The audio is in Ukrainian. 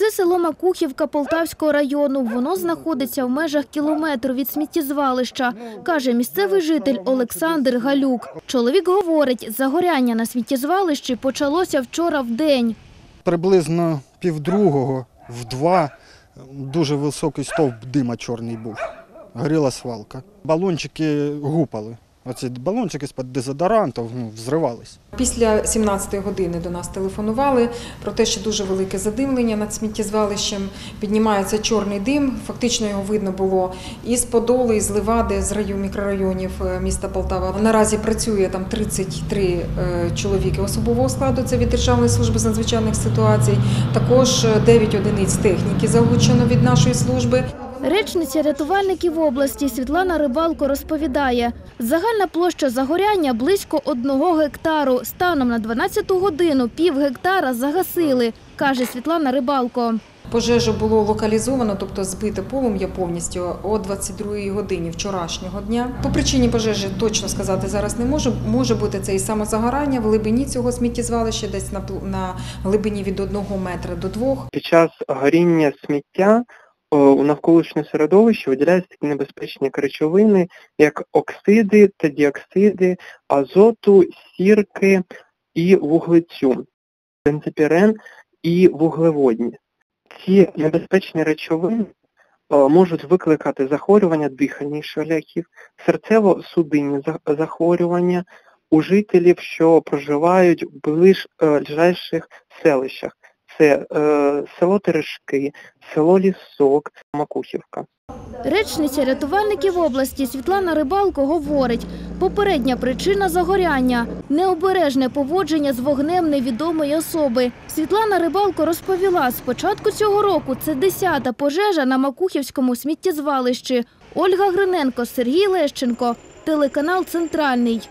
Це село Макухівка Полтавського району. Воно знаходиться в межах кілометру від сміттєзвалища, каже місцевий житель Олександр Галюк. Чоловік говорить, загоряння на сміттєзвалищі почалося вчора в день. Приблизно півдругого, в два, дуже високий стовп дима чорний був. Горіла свалка. Балончики гупали. Оці балончики з-під дезодорантів ну, взривались. Після 17-ї години до нас телефонували про те, що дуже велике задимлення над сміттєзвалищем. Піднімається чорний дим. Фактично його видно було і з Подоли, і з Левади, з районів мікрорайонів е, міста Полтава. Наразі працює там 33 е, чоловіки особового складу. Це від Державної служби з надзвичайних ситуацій. Також е, 9 одиниць техніки залучено від нашої служби. Речниця рятувальників області Світлана Рибалко розповідає, загальна площа загоряння близько одного гектару. Станом на 12 годину пів гектара загасили, каже Світлана Рибалко. Пожежу було локалізовано, тобто збите полум'я повністю о 22 годині вчорашнього дня. По причині пожежі точно сказати зараз не можу. Може бути це і самозагорання в глибині цього сміттєзвалища, десь на, глибині від 1 метра до 2. Під час горіння сміття у навколишнє середовище виділяються такі небезпечні речовини, як оксиди та діоксиди азоту, сірки і вуглецю, бензопірен і вуглеводні. Ці небезпечні речовини можуть викликати захворювання дихальних шляхів, серцево-судинні захворювання у жителів, що проживають в е, ближайших селищах. Це е, село Терешки, село Лісок, Макухівка. Речниця рятувальників області Світлана Рибалко говорить, попередня причина загоряння – необережне поводження з вогнем невідомої особи. Світлана Рибалко розповіла, з початку цього року це 10-та пожежа на Макухівському сміттєзвалищі. Ольга Гриненко, Сергій Лещенко, телеканал «Центральний».